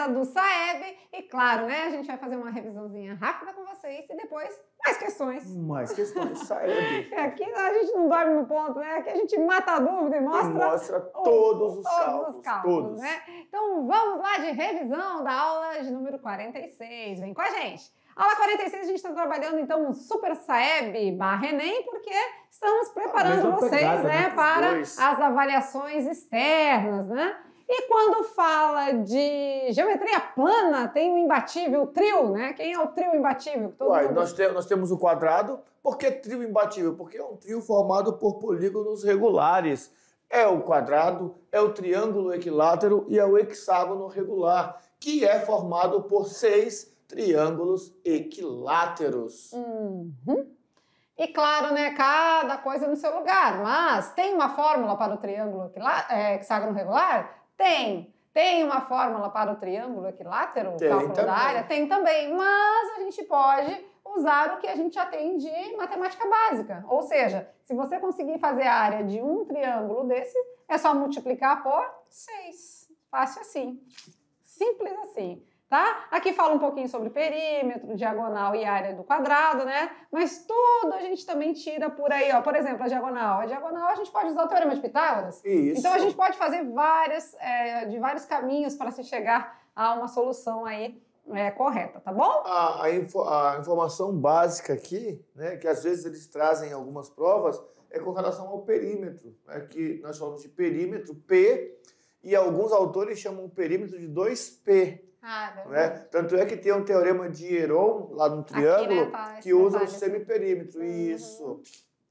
temporada do Saeb. E claro, né, a gente vai fazer uma revisãozinha rápida com vocês e depois mais questões. Mais questões, Saeb. Aqui a gente não dorme no ponto, né? Aqui a gente mata a dúvida e mostra, e mostra todos os todos cálculos. Os cálculos todos. Né? Então vamos lá de revisão da aula de número 46. Vem com a gente. Aula 46, a gente está trabalhando então um Super Saeb barra Enem, porque estamos preparando vocês pegada, né, né, para dois. as avaliações externas, né? E quando fala de geometria plana, tem o imbatível trio, né? Quem é o trio imbatível? Todo Uai, mundo- nós, te- nós temos o quadrado. Por que trio imbatível? Porque é um trio formado por polígonos regulares. É o quadrado, é o triângulo equilátero e é o hexágono regular, que é formado por seis triângulos equiláteros. Uhum. E claro, né, cada coisa no seu lugar, mas tem uma fórmula para o triângulo equilá- é, hexágono regular? Tem. Tem uma fórmula para o triângulo equilátero, Tem cálculo da também. área? Tem também, mas a gente pode usar o que a gente já tem de matemática básica. Ou seja, se você conseguir fazer a área de um triângulo desse, é só multiplicar por 6. Fácil assim. Simples assim tá? Aqui fala um pouquinho sobre perímetro, diagonal e área do quadrado, né? Mas tudo a gente também tira por aí, ó. Por exemplo, a diagonal. A diagonal a gente pode usar o teorema de Pitágoras. Isso. Então a gente pode fazer várias, é, de vários caminhos para se chegar a uma solução aí é, correta, tá bom? a, a info- a informação básica aqui, né, que às vezes eles trazem em algumas provas, é com relação ao perímetro, né, que nós falamos de perímetro P, e alguns autores chamam o perímetro de 2P. Ah, Né? Tanto é que tem um teorema de Heron, lá no triângulo, né, esse que usa o detalhe. semiperímetro. Uhum. Isso.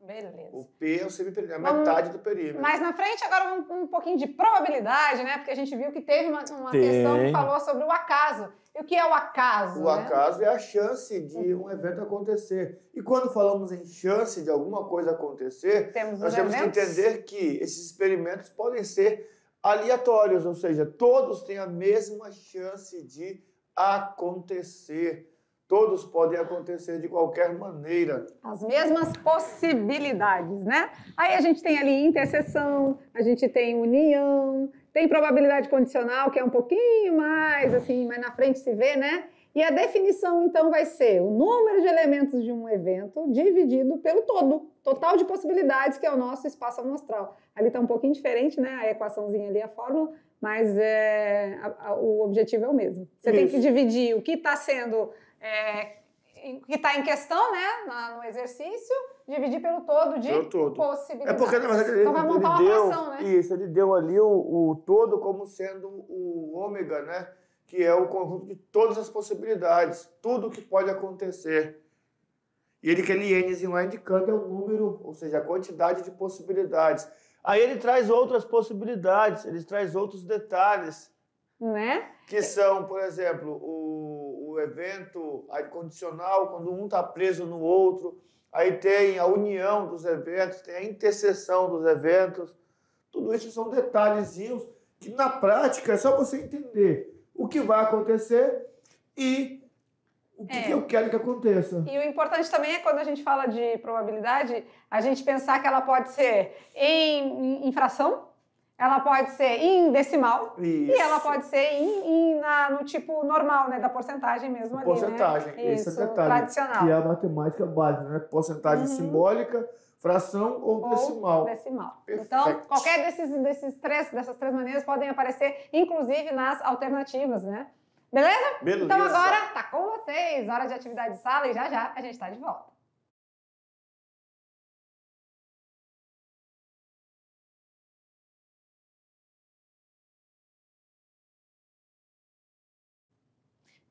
Beleza. O P é o semiperímetro, é a Vamos- metade do perímetro. Mais na frente, agora um, um pouquinho de probabilidade, né? Porque a gente viu que teve uma, uma questão que falou sobre o acaso. E o que é o acaso? O né? acaso é a chance de um evento acontecer. E quando falamos em chance de alguma coisa acontecer, Temos Nós os temos que eventos. entender que esses experimentos podem ser aleatórios, ou seja, todos têm a mesma chance de acontecer. Todos podem acontecer de qualquer maneira. As mesmas possibilidades, né? Aí a gente tem ali interseção, a gente tem união, tem probabilidade condicional, que é um pouquinho mais, assim, mais na frente se vê, né? E a definição, então, vai ser o número de elementos de um evento dividido pelo todo, total de possibilidades, que é o nosso espaço amostral. Ali está um pouquinho diferente, né? A equaçãozinha ali, a fórmula, mas é, a- a- o objetivo é o mesmo. Você tem que Isso. dividir o que está sendo é, que está em questão, né, no exercício, dividir pelo todo de Pelo todo. possibilidades. É porque, na verdade, ele, então vai ele montar uma deu, fração, né? isso, ele deu ali o, o todo como sendo o ômega, né? Que é o conjunto de todas as possibilidades, tudo que pode acontecer. E ele, aquele Nzinho lá indicando é o número, ou seja, a quantidade de possibilidades. Aí ele traz outras possibilidades, ele traz outros detalhes, Né? que são, por exemplo, o, o evento condicional, quando um está preso no outro, aí tem a união dos eventos, tem a interseção dos eventos. Tudo isso são detalhezinhos que, na prática, é só você entender o que vai acontecer e o que, É. que eu quero que aconteça. E o importante também é quando a gente fala de probabilidade, a gente pensar que ela pode ser em, em fração, ela pode ser em decimal Isso. e ela pode ser em, em- na- no tipo normal, né, da porcentagem mesmo ali, Porcentagem, né? esse é Isso, o detalhe. tradicional. Que é a matemática básica, né? Porcentagem Uhum. simbólica, fração ou, Ou decimal. decimal. Então, qualquer desses, desses três, dessas três maneiras podem aparecer, inclusive nas alternativas, né? Beleza? Beleza. Então agora tá com vocês, hora de atividade de sala e já já a gente tá de volta.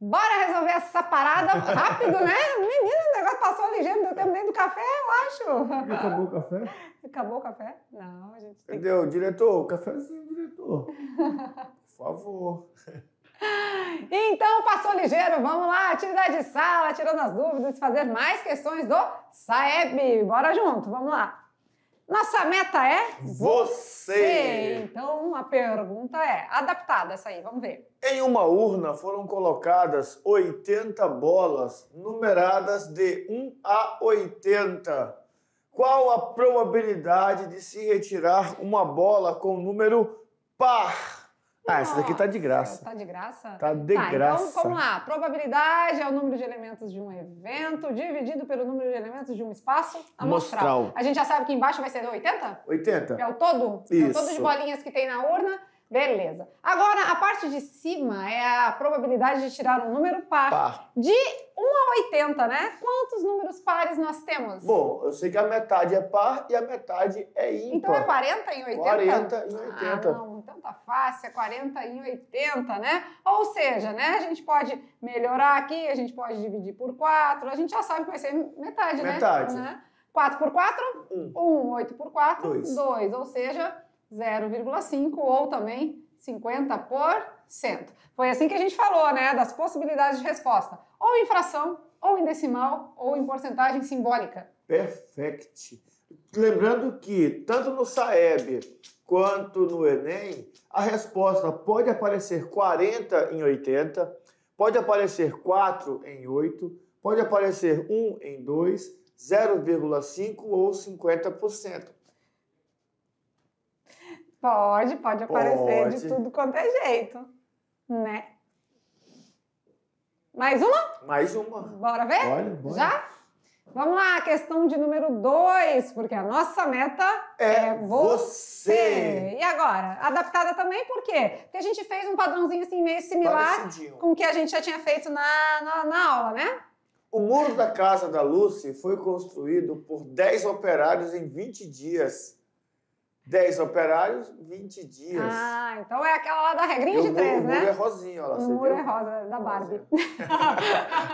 Bora resolver essa parada rápido, né? Menina, o negócio passou ligeiro, não deu tempo nem do café, eu acho. Acabou o café? Acabou o café? Não, a gente tem que... Entendeu? Diretor, cafezinho, diretor. Por favor. Então, passou ligeiro, vamos lá, atividade de sala, tirando as dúvidas, fazer mais questões do Saeb. Bora junto, vamos lá. Nossa meta é Você. Então, a pergunta é adaptada essa aí, vamos ver. Em uma urna foram colocadas 80 bolas numeradas de 1 a 80. Qual a probabilidade de se retirar uma bola com número par? Ah, essa daqui tá de graça. Tá de graça? Tá de Tá, graça. Então, vamos lá. Probabilidade é o número de elementos de um evento dividido pelo número de elementos de um espaço amostral. Mostral. A gente já sabe que embaixo vai ser 80? 80? É o todo? É o todo de Isso. bolinhas que tem na urna? Beleza. Agora, a parte de cima é a probabilidade de tirar um número par. Par. De 1 a 80, né? Quantos números pares nós temos? Bom, eu sei que a metade é par e a metade é ímpar. então é 40 em 80? 40 em Ah, 80. não, então tá fácil, é 40 em 80, né? Ou seja, né, a gente pode melhorar aqui, a gente pode dividir por 4, a gente já sabe que vai ser metade, né? Metade. né? 4 por 4, Um. 1, 8 por 4, Dois. 2, ou seja, 0,5 ou também 50%. Foi assim que a gente falou, né, das possibilidades de resposta. Ou em fração, ou em decimal, ou em porcentagem simbólica. Perfect. Lembrando que, tanto no Saeb quanto no Enem, a resposta pode aparecer 40 em 80, pode aparecer 4 em 8, pode aparecer 1 em 2, 0,5 ou 50%. Pode, pode aparecer de Pode. tudo quanto é jeito, né? Mais uma? Mais uma. Bora ver? Olha, bora. Já? Vamos lá, questão de número 2, porque a nossa meta É você. você. E agora? Adaptada também por quê? Porque a gente fez um padrãozinho assim meio similar Parecidinho. com o que a gente já tinha feito na, na, na aula, né? O muro da casa da Lucy foi construído por 10 operários em 20 dias. 10 operários, 20 dias. Ah, então é aquela lá da regrinha de três, muro, o muro é né? rosinho, olha lá, O muro é viu? rosa, da Barbie.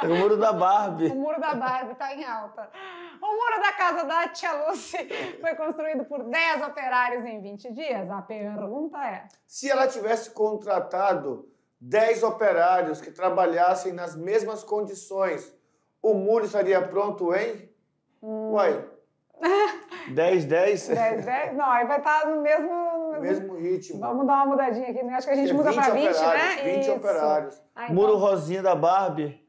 É o muro da Barbie. O muro da Barbie tá em alta. O muro da casa da tia Lucy foi construído por 10 operários em 20 dias. A pergunta é: Se ela tivesse contratado 10 operários que trabalhassem nas mesmas condições, o muro estaria pronto em? hum, Uai. 10, 10? 10, 10? Não, aí vai estar no mesmo. no mesmo- ritmo. Vamos dar uma mudadinha aqui, né? Acho que a gente É muda para 20, operários, né? 20 Isso. operários. Ah, então- Muro rosinha da Barbie.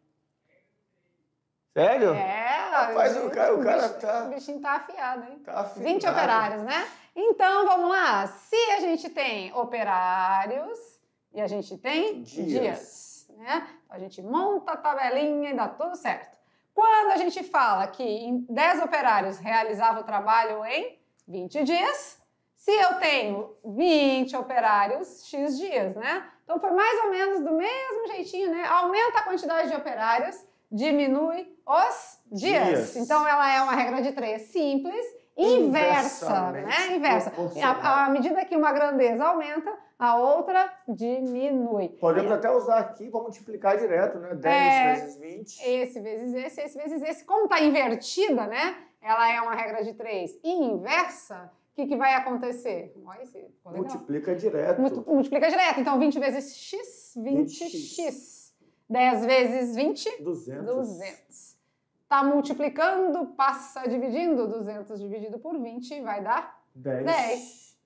Sério? É, Rapaz, o cara- o cara tá- O bichinho tá afiado, hein? Tá afinado. 20 operários, né? Então, vamos lá. Se a gente tem operários e a gente tem Dias. dias, né? Então, a gente monta a tabelinha e dá tudo certo. Quando gente fala que em 10 operários realizava o trabalho em 20 dias, se eu tenho 20 operários, X dias, né? Então, foi mais ou menos do mesmo jeitinho, né? Aumenta a quantidade de operários, diminui os dias. Dias. Então, ela é uma regra de três simples, inversa, né? Inversa. à medida que uma grandeza aumenta, a outra diminui. Podemos até usar aqui para multiplicar direto, né? 10 É. vezes 20. Esse vezes esse, esse vezes esse. Como está invertida, né? Ela é uma regra de três e inversa, o que, que vai acontecer? Olha, esse. Multiplica direto. Multi- Multiplica direto. Então, 20 vezes x, 20x. 10 vezes 20, 200. 200. Tá multiplicando, passa dividindo. 200 dividido por 20 vai dar 10. 10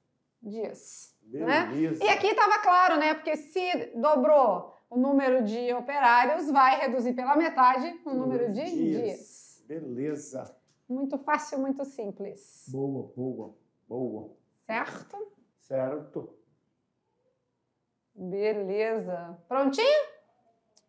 dias. Né? E aqui estava claro, né? Porque se dobrou o número de operários, vai reduzir pela metade o número de dias. Beleza. Muito fácil, muito simples. Boa, boa, boa. Certo? Certo. Beleza. Prontinho?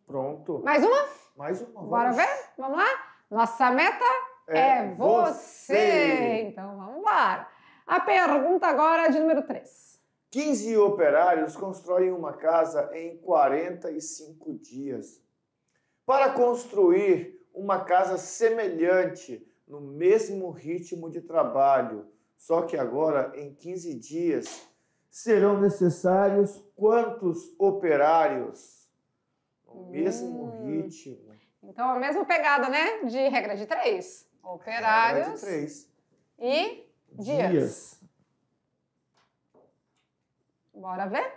Pronto. Mais uma? Mais uma. Bora vamos. ver? Vamos lá? Nossa meta é, você. Então vamos lá. A pergunta agora é de número 3. 15 operários constroem uma casa em 45 dias. Para construir uma casa semelhante, no mesmo ritmo de trabalho, só que agora em 15 dias, serão necessários quantos operários? No mesmo Hum. ritmo. Então, a mesma pegada, né? De regra de três. Regra Operários de três. e dias. Bora ver?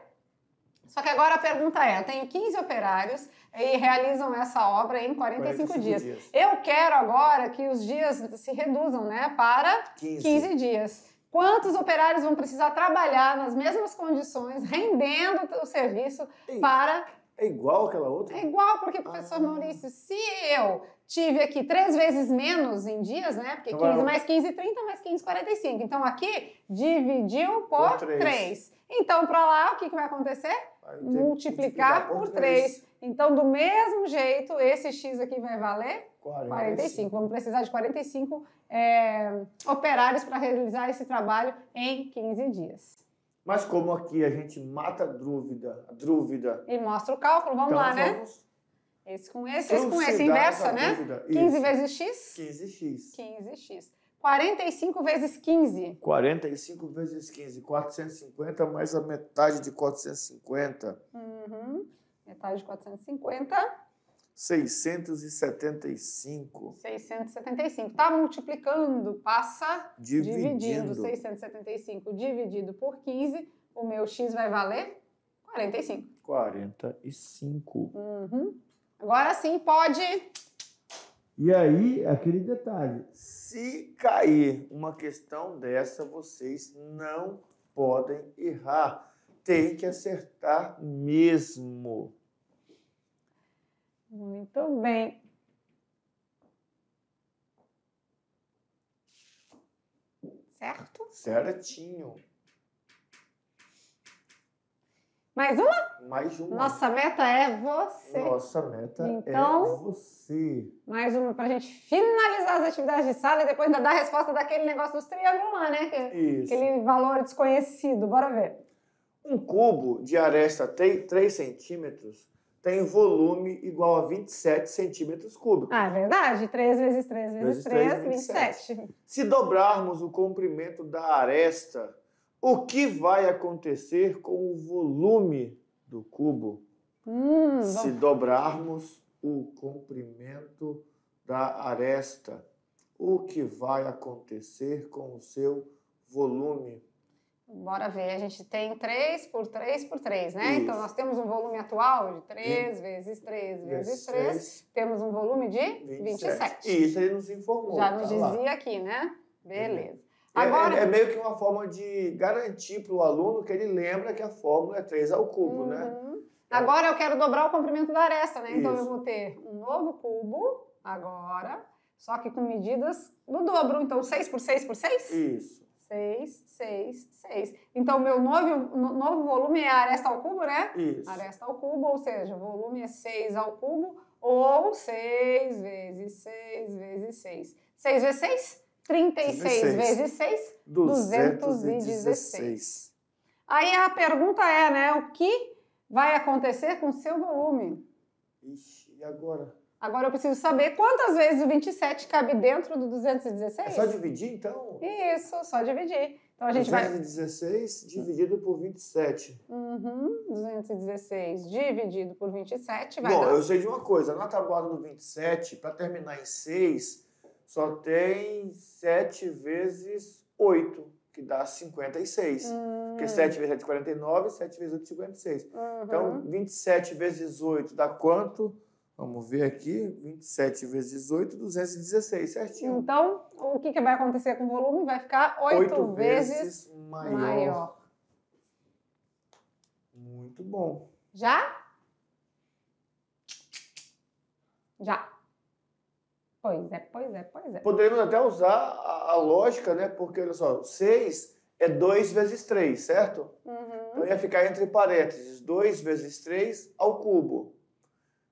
Só que agora a pergunta é: eu tenho 15 operários e realizam essa obra em 45, 45 dias. dias. Eu quero agora que os dias se reduzam, né? Para 15. 15 dias. Quantos operários vão precisar trabalhar nas mesmas condições, rendendo o serviço Ei, para. É igual aquela outra? É igual, porque, professor Ah. Maurício, se eu tive aqui três vezes menos em dias, né? Porque Então 15 vai- mais 15, 30, mais 15, 45. Então aqui dividiu por, Por três. 3. Então, para lá, o que, que vai acontecer? Tem que multiplicar por 3. Então, do mesmo jeito, esse x aqui vai valer 45. Vamos precisar de 45 é, operários para realizar esse trabalho em 15 dias. Mas como aqui a gente mata a dúvida, a dúvida. E mostra o cálculo, vamos então lá, né? vamos Esse com esse, esse com esse, inversa, né? dúvida. 15 Isso. vezes x? 15x. 15x. 45 vezes 15. 45 vezes 15, 450 mais a metade de 450, Uhum. Metade de 450, 675. 675. Tá multiplicando, passa dividindo. Dividindo. 675 dividido por 15, o meu x vai valer 45. 45. Uhum. Agora sim pode. E aí, aquele detalhe: se cair uma questão dessa, vocês não podem errar. Tem que acertar mesmo. Muito bem. Certo? Certinho. Mais uma? Mais uma. Nossa meta é você. Nossa meta Então- é você. Mais uma para a gente finalizar as atividades de sala e depois ainda dar a resposta daquele negócio dos triângulos lá, né? Que- Isso. Aquele valor desconhecido. Bora ver. Um cubo de aresta 3 centímetros tem volume igual a 27 centímetros cúbicos. Ah, é verdade? 3 vezes 3 vezes Vezes 3, três, 27. Se dobrarmos o comprimento da aresta, o que vai acontecer com o volume do cubo? Hum, Se vamos... dobrarmos o comprimento da aresta, o que vai acontecer com o seu volume? Bora ver. A gente tem 3 por 3 por 3, né? Isso. Então nós temos um volume atual de 3 vezes 3 vezes 3. Temos um volume de 27. Isso ele nos informou. Já nos tá lá. dizia aqui, né? Beleza. É- Agora. É, é meio que uma forma de garantir para o aluno que ele lembra que a fórmula é 3 ao cubo, né? Uhum. Agora eu quero dobrar o comprimento da aresta, né? Então eu Isso. vou ter um novo cubo agora, só que com medidas do dobro. Então 6 por 6 por 6? Isso. 6, 6, 6. Então meu novo, no- novo volume é a aresta ao cubo, né? Isso. Aresta ao cubo, ou seja, o volume é 6 ao cubo, ou 6 vezes 6 vezes 6. 6 vezes 6? 36 16. vezes 6. 216. Aí a pergunta é, né? O que vai acontecer com o seu volume? Ixi, e agora? Agora eu preciso saber quantas vezes o 27 cabe dentro do 216? É só dividir, então? Isso, só dividir. Então a gente vai. 216 dividido por 27. Uhum, 216 dividido por 27 vai Bom, dar. eu sei de uma coisa. Na tabuada do 27, para terminar em 6, só tem 7 vezes 8, que dá 56. Hum, Porque 7 vezes 7 é 49, 7 vezes 8 é 56. uhum. Então, 27 vezes 8 dá quanto? Vamos ver aqui. 27 vezes 8, 216, certinho. Então, o que, que vai acontecer com o volume? Vai ficar 8, Oito vezes, maior. maior. Muito bom. Já? Já. Pois é, pois é, pois é. Poderíamos até usar a, a lógica, né? Porque, olha só, 6 é 2 vezes 3, certo? Uhum. Então ia ficar entre parênteses 2 vezes 3 ao cubo.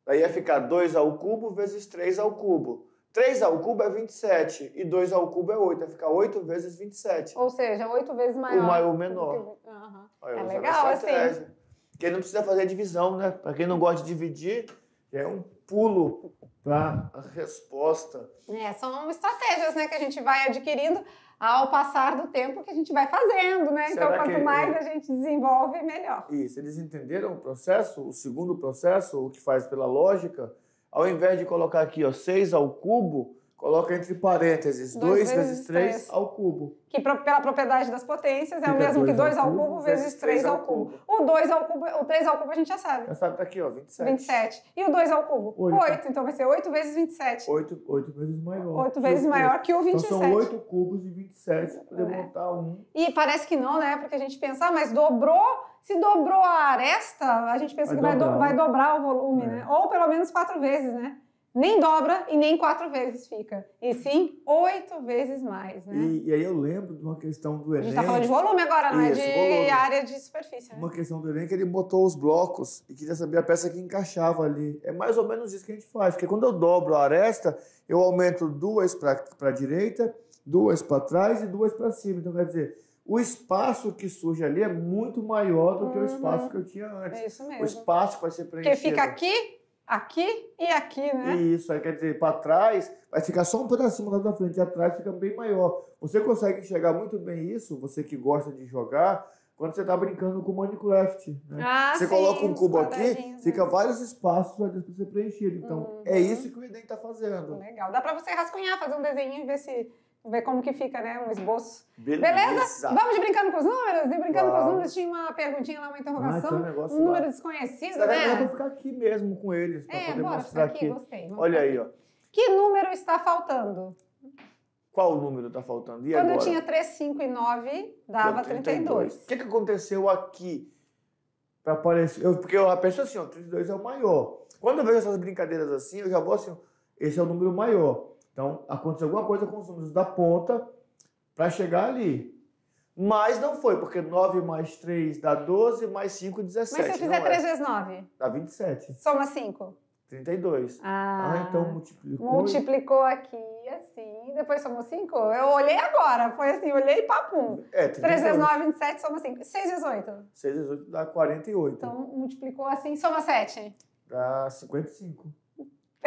Daí ia ficar 2 ao cubo vezes 3 ao cubo. 3 ao cubo é 27 e 2 ao cubo é 8. Vai ficar 8 vezes 27. Ou seja, 8 vezes maior. O maior o menor. que- Aham. Olha, É a legal, assim. Porque não precisa fazer divisão, né? Para quem não gosta de dividir, é um pulo para a resposta. É, são estratégias né, que a gente vai adquirindo ao passar do tempo que a gente vai fazendo, né? Então, Será quanto que- mais a gente desenvolve, melhor. Isso, eles entenderam o processo, o segundo processo, o que faz pela lógica? Ao invés de colocar aqui, ó, 6 ao cubo, coloca entre parênteses Dois 2 vezes vezes 3 três. ao cubo. Que pela propriedade das potências é o mesmo que dois 2 ao cubo vezes vezes 3 três ao cubo. O 2 ao cubo, o 3 ao cubo a gente já sabe. Já sabe, tá aqui, ó, 27. 27. E o 2 ao cubo? Oito. 8. Então vai ser 8 vezes 27. 8, 8 vezes maior. 8 vezes maior que o Então 27. são 8 cubos de 27 para poder É. montar um. E parece que não, né? Porque a gente pensa, ah, mas dobrou, se dobrou a aresta, a gente pensa que vai, do- dobrar. o volume, É. né? Ou pelo menos quatro vezes, né? Nem dobra e nem quatro vezes fica. E sim, oito vezes mais, né? E, e aí eu lembro de uma questão do A Enem. gente tá falando de volume agora, não Isso, é de volume. área de superfície. Né? Uma questão do Enem que ele botou os blocos e queria saber a peça que encaixava ali. É mais ou menos isso que a gente faz, porque quando eu dobro a aresta, eu aumento duas para a direita, duas para trás e duas para cima. Então, quer dizer, o espaço que surge ali é muito maior do que o Uhum. espaço que eu tinha antes. É isso O mesmo. espaço vai ser preenchido. Porque fica aqui, aqui e aqui, né? Isso, quer dizer, para trás vai ficar só um pedacinho lá da frente, e atrás fica bem maior. Você consegue enxergar muito bem isso, você que gosta de jogar, quando você está brincando com o Minecraft. Né? Ah, você sim, coloca um cubo aqui, fica né? vários espaços para ser preenchido. Então, Uhum. é isso que o Enem está fazendo. Legal. Dá pra você rascunhar, fazer um desenho e ver se ver como que fica, né? Um esboço. Beleza? Beleza? Vamos de brincando com os números? De brincando com os números, tinha uma perguntinha lá, uma Ah, interrogação. tem um um número desconhecido, Será que eu vou né? ficar aqui mesmo com eles, É, poder bora mostrar aqui, aqui. gostei. Olha aí, ó. Que número está faltando? Qual o número está faltando? E Quando agora? eu tinha 3, 5 e 9, dava Deu 32. O que, que aconteceu aqui? Para aparecer. Eu, porque eu penso assim, ó, 32 é o maior. Quando eu vejo essas brincadeiras assim, eu já vou assim, ó, esse é o número maior. Então, aconteceu alguma coisa com os números da ponta para chegar ali. Mas não foi, porque 9 mais 3 dá 12, mais 5, 17. Mas se eu fizer não 3 é. vezes 9, Dá 27. soma 5. 32. Ah, Ah, então multiplicou. multiplicou aqui, assim, depois somou 5. Eu olhei agora, foi assim, olhei e papum. É, 3 vezes 32. 9, 27, soma 5. 6 vezes 8. 6 vezes 8 dá 48. Então, multiplicou assim, soma 7. Dá 55.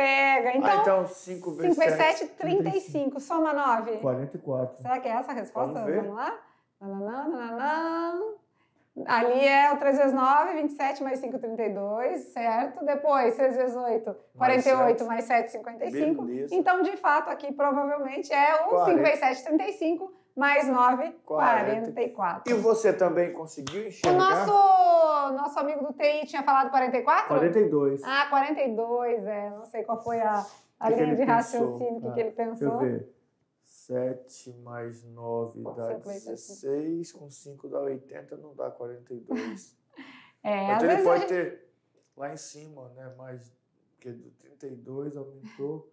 Pega. Então, ah, então 5 vezes 5 vezes 7, 7, 35. Soma 9. 44. Será que é essa a resposta? Vamos ver. lá? Nananã, nananã. Ali é o 3 vezes 9, 27 mais 5, 32, certo? Depois, 6 vezes 8, 48 sete. mais 7, 55. Beleza. Então, de fato, aqui provavelmente é o 5 Quarenta. vezes 7, 35, mais 9, Quarenta. 44. E você também conseguiu O enxergar? nosso, nosso amigo do TI tinha falado 44? 42. Ah, 42, é. Não sei qual foi a, a Que que linha ele de pensou? raciocínio, o que, Ah, que ele Deixa eu pensou. ver. 7 mais 9 dá Cinco vezes 16, com 5 dá 80, não dá 42. É, Mas ele pode gente- ter lá em cima, né? Mais que do 32 aumentou.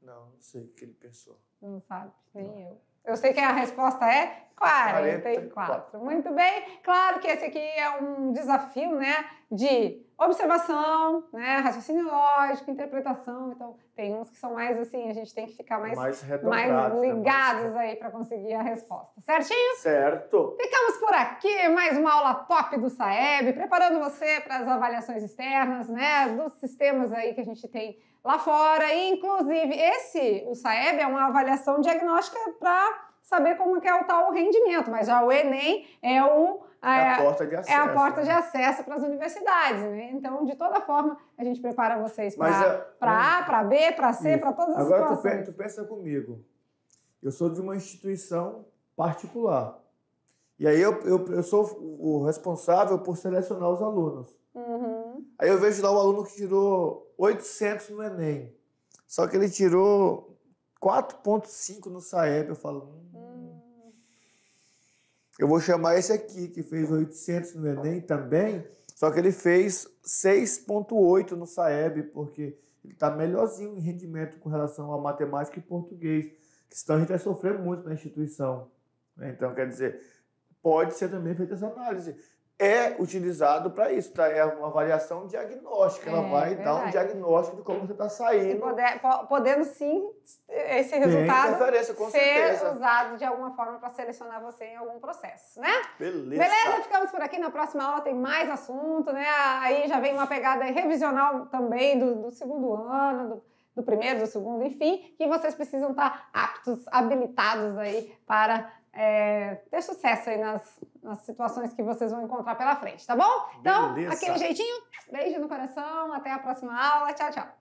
Não, não sei o que ele pensou. Não sabe, nem eu. Eu sei que a resposta é 44. 44. Muito bem. Claro que esse aqui é um desafio, né? De observação, né? Raciocínio lógico, interpretação. Então, tem uns que são mais assim, a gente tem que ficar mais, mais mais né? ligados aí para conseguir a resposta. Certinho? Certo. Ficamos por aqui, mais uma aula top do Saeb, preparando você para as avaliações externas, né, dos sistemas aí que a gente tem lá fora. E, inclusive, esse, o Saeb, é uma avaliação diagnóstica para saber como é o tal rendimento, mas já o Enem é o... É a é- porta de acesso. é a porta de né? acesso para as universidades, né? Então, de toda forma, a gente prepara vocês para é- A, para B, para C, para todas as Agora tu, situações. pe- tu pensa comigo. Eu sou de uma instituição particular. E aí eu, eu, eu sou o responsável por selecionar os alunos. Uhum. Aí eu vejo lá o aluno que tirou 800 no Enem. Só que ele tirou 4.5 no Saeb. Eu falo, hum, eu vou chamar esse aqui, que fez 800 no Enem também, só que ele fez 6.8 no Saeb, porque ele está melhorzinho em rendimento com relação a matemática e português, que senão a gente vai sofrer muito na instituição. né? Então, quer dizer, pode ser também feita essa análise. É utilizado para isso, tá? É uma avaliação diagnóstica. Ela É, vai dar um verdade. diagnóstico de como você está E saindo. poder- po- podendo sim esse resultado ser certeza. usado de alguma forma para selecionar você em algum processo, né? Beleza. Beleza, ficamos por aqui. Na próxima aula tem mais assunto, né? Aí já vem uma pegada revisional também do, do segundo ano, do, do primeiro, do segundo, enfim, que vocês precisam estar aptos, habilitados aí para é, ter sucesso aí nas, nas situações que vocês vão encontrar pela frente, tá bom? Então, Beleza. aquele jeitinho, beijo no coração, até a próxima aula, tchau, tchau.